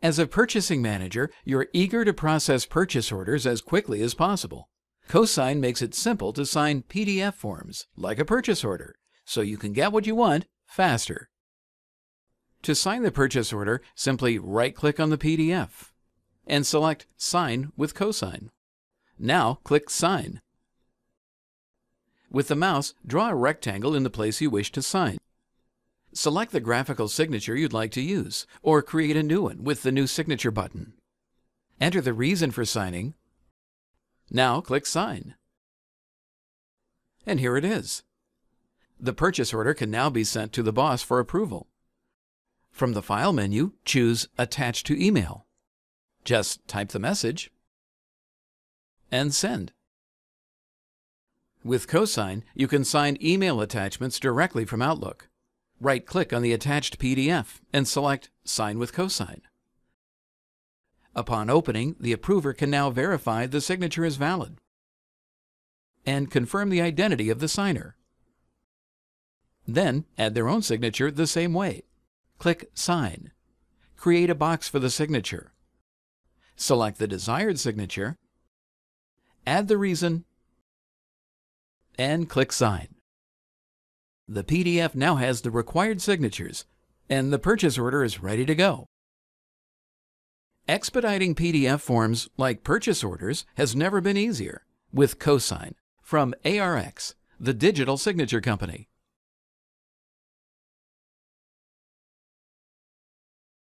As a purchasing manager, you're eager to process purchase orders as quickly as possible. CoSign makes it simple to sign PDF forms, like a purchase order, so you can get what you want faster. To sign the purchase order, simply right-click on the PDF and select Sign with CoSign. Now click Sign. With the mouse, draw a rectangle in the place you wish to sign. Select the graphical signature you'd like to use, or create a new one with the New Signature button. Enter the reason for signing. Now click Sign. And here it is. The purchase order can now be sent to the boss for approval. From the File menu, choose Attach to Email. Just type the message and send. With CoSign, you can sign email attachments directly from Outlook. Right-click on the attached PDF and select Sign with CoSign. Upon opening, the approver can now verify the signature is valid and confirm the identity of the signer. Then add their own signature the same way. Click Sign. Create a box for the signature. Select the desired signature, add the reason, and click Sign. The PDF now has the required signatures, and the purchase order is ready to go. Expediting PDF forms like purchase orders has never been easier with CoSign from ARX, the digital signature company.